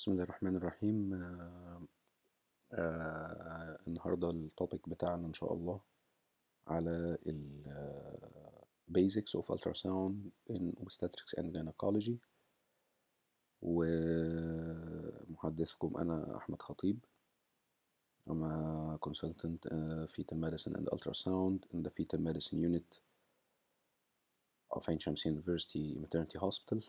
بسم الله الرحمن الرحيم آه، آه، النهاردة التوبيك بتاعنا إن شاء الله على ال آه، Basics of Ultrasound in Obstetrics and Gynecology ومحدثكم أنا أحمد خطيب I'm a consultant uh, fetal medicine and ultrasound in the fetal medicine unit of Ain Shams University Maternity Hospital.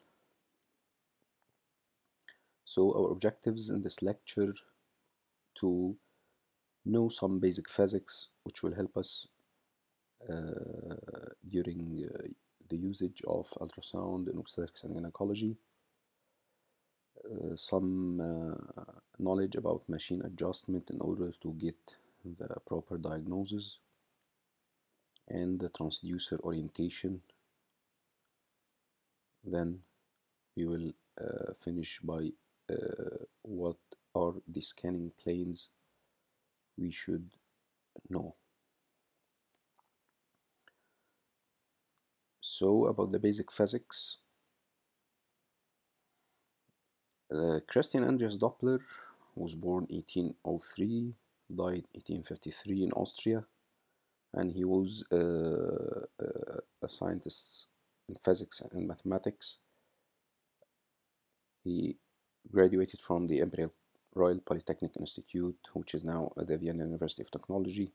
So our objectives in this lecture to know some basic physics which will help us uh, during uh, the usage of ultrasound in obstetrics and gynecology. Uh, some uh, knowledge about machine adjustment in order to get the proper diagnosis and the transducer orientation. Then we will uh, finish by what are the scanning planes we should know. So about the basic physics, uh, Christian Andreas Doppler was born 1803, died 1853 in Austria, and he was uh, uh, a scientist in physics and mathematics. He graduated from the Imperial Royal Polytechnic Institute, which is now the Vienna University of Technology,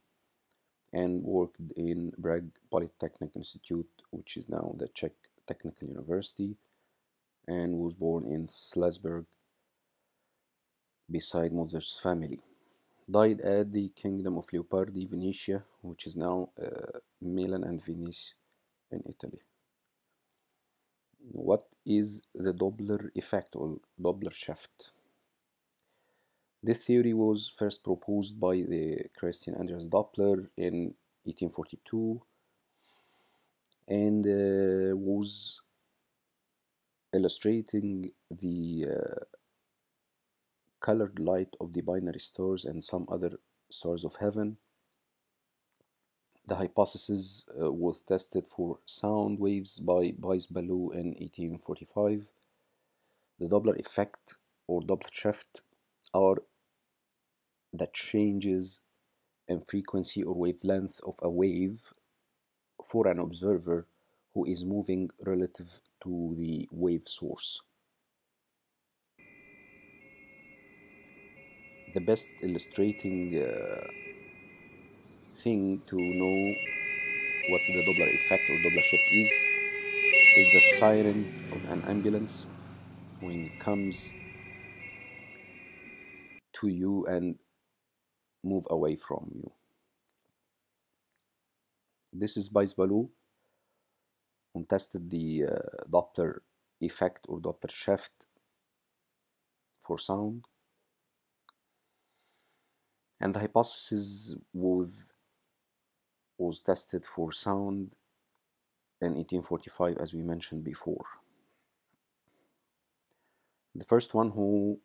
and worked in Prague Polytechnic Institute, which is now the Czech Technical University, and was born in Salzburg beside Mozart's family. Died at the Kingdom of Lombardy, Venetia, which is now uh, Milan and Venice in Italy. What is the Doppler effect or Doppler shift? This theory was first proposed by the Christian Andreas Doppler in 1842 and uh, was illustrating the uh, colored light of the binary stars and some other stars of heaven. The hypothesis uh, was tested for sound waves by Buys-Ballot in 1845. The Doppler effect or Doppler shift are the changes in frequency or wavelength of a wave for an observer who is moving relative to the wave source. The best illustrating uh, thing to know what the Doppler effect or Doppler shift is is the siren of an ambulance when it comes to you and move away from you. This is Buys-Ballot who tested the uh, Doppler effect or Doppler shift for sound and the hypothesis was was tested for sound in 1845 as we mentioned before. The first one who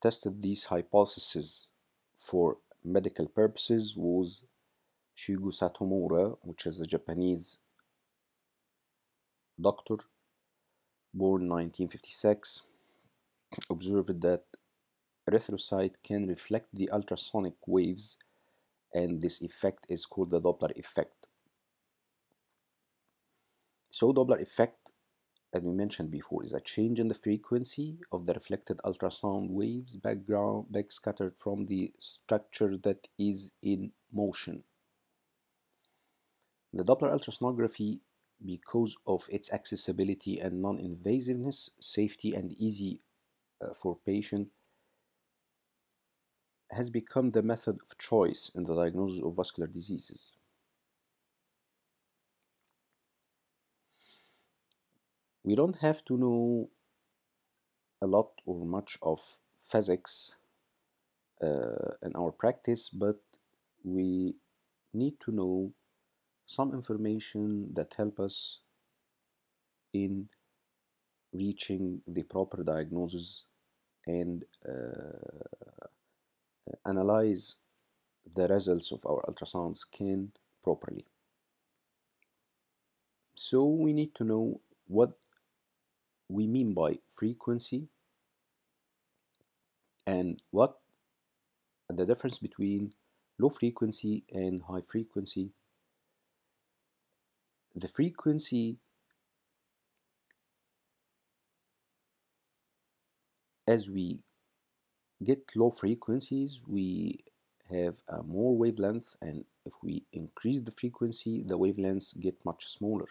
tested these hypotheses for medical purposes was Shigeo Satomura which is a Japanese doctor born 1956 observed that erythrocyte can reflect the ultrasonic waves and this effect is called the Doppler effect. So Doppler effect, as we mentioned before, is a change in the frequency of the reflected ultrasound waves background backscattered from the structure that is in motion. The Doppler ultrasonography, because of its accessibility and non-invasiveness, safety and easy uh, for patient, has become the method of choice in the diagnosis of vascular diseases. We don't have to know a lot or much of physics uh, in our practice, but we need to know some information that help us in reaching the proper diagnosis and uh, analyze the results of our ultrasound scan properly. So we need to know what we mean by frequency and what the difference between low frequency and high frequency. The frequency as we get low frequencies we have a more wavelength and if we increase the frequency the wavelengths get much smaller.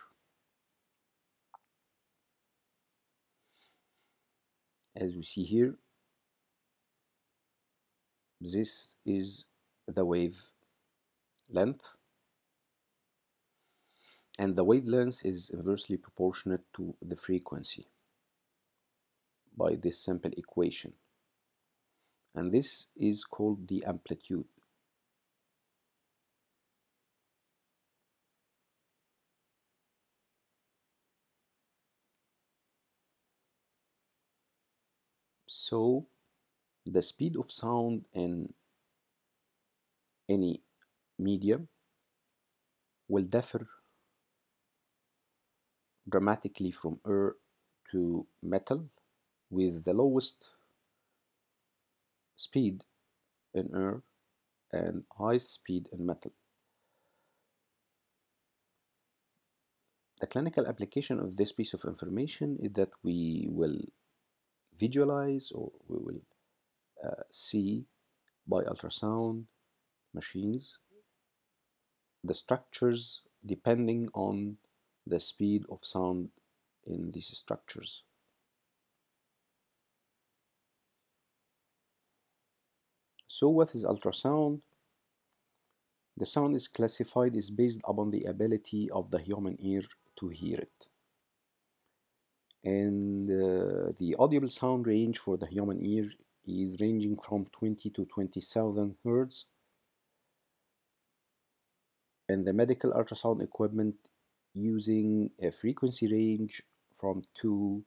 As we see here this is the wave length and the wavelength is inversely proportionate to the frequency by this simple equation and this is called the amplitude. So the speed of sound in any medium will differ dramatically from air to metal with the lowest speed in air and high speed in metal. The clinical application of this piece of information is that we will visualize or we will uh, see by ultrasound machines the structures depending on the speed of sound in these structures. So what is ultrasound? The sound is classified is based upon the ability of the human ear to hear it. And uh, the audible sound range for the human ear is ranging from 20 to 20,000 hertz. And the medical ultrasound equipment using a frequency range from 2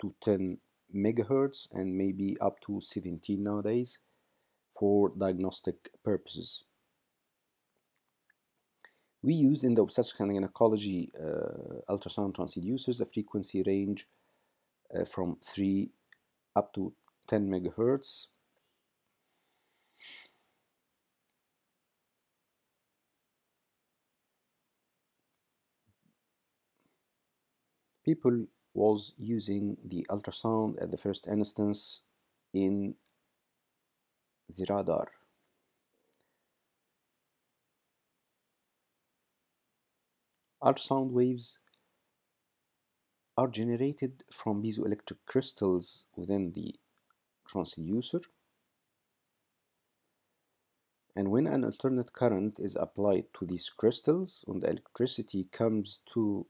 to 10 megahertz and maybe up to 17 nowadays for diagnostic purposes. We use in the obstetrics and gynecology uh, ultrasound transducers a frequency range uh, from 3 up to 10 megahertz. People was using the ultrasound at the first instance in the radar. Ultrasound waves are generated from piezoelectric crystals within the transducer and when an alternate current is applied to these crystals and the electricity comes to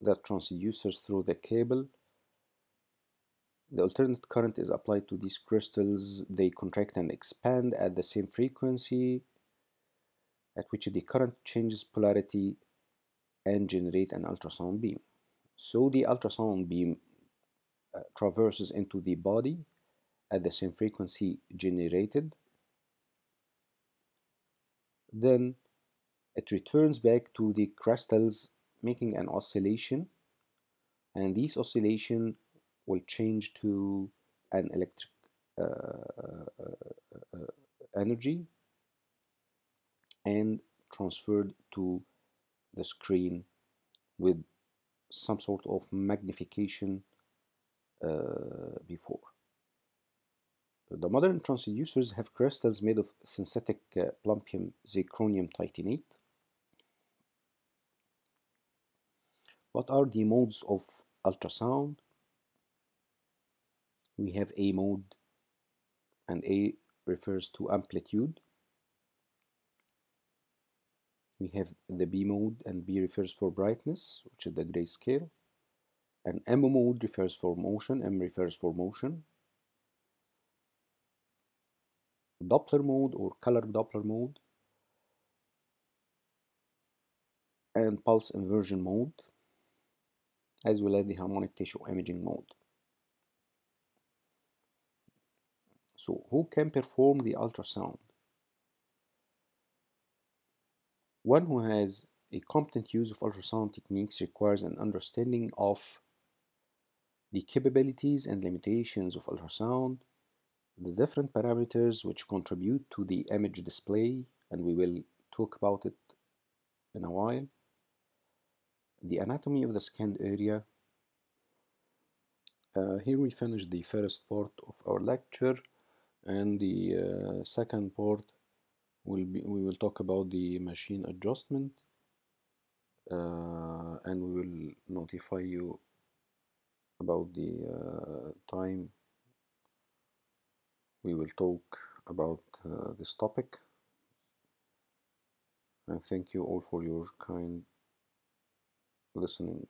the transducers through the cable the alternate current is applied to these crystals. They contract and expand at the same frequency at which the current changes polarity and generate an ultrasound beam. So the ultrasound beam uh, traverses into the body at the same frequency generated. Then it returns back to the crystals making an oscillation. And this oscillation will change to an electric uh, uh, uh, energy and transferred to the screen with some sort of magnification uh, before. The modern transducers have crystals made of synthetic uh, plumpium zirconium titanate. What are the modes of ultrasound? We have A mode, and A refers to amplitude. We have the B mode, and B refers for brightness, which is the grayscale. And M mode refers for motion, M refers for motion. Doppler mode or color Doppler mode. And pulse inversion mode, as well as the harmonic tissue imaging mode. So who can perform the ultrasound? One who has a competent use of ultrasound techniques requires an understanding of the capabilities and limitations of ultrasound, the different parameters which contribute to the image display, and we will talk about it in a while, the anatomy of the scanned area. Uh, here we finish the first part of our lecture and the uh, second part will be we will talk about the machine adjustment uh, and we will notify you about the uh, time. We will talk about uh, this topic. And thank you all for your kind listening